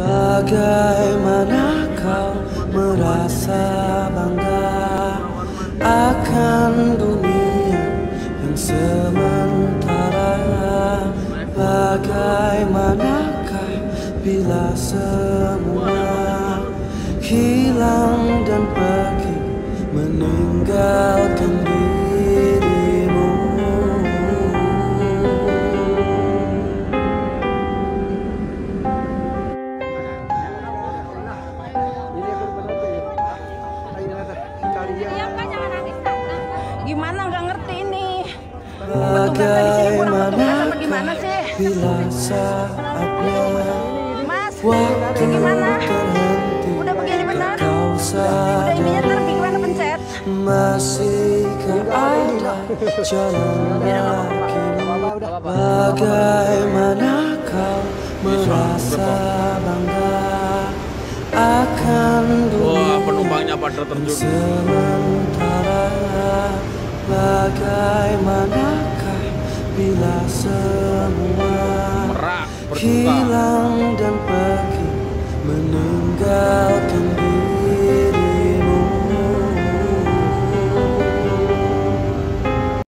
Bagaimana kau merasa bangga akan dunia yang sementara? Bagaimanakah bila semua hilang dan pergi meninggalkan Gimana nggak ngerti ini? Apa gimana sih? Bila saatnya Mas, waktu gimana? terhenti Udah begini benar? kau Udah ininya ntar gimana pencet? Masihkah ada jalan lagi Bagaimana kau merasa pada terjun. sementara Bagaimanakah bila semua Merak hilang dan pergi meninggalkan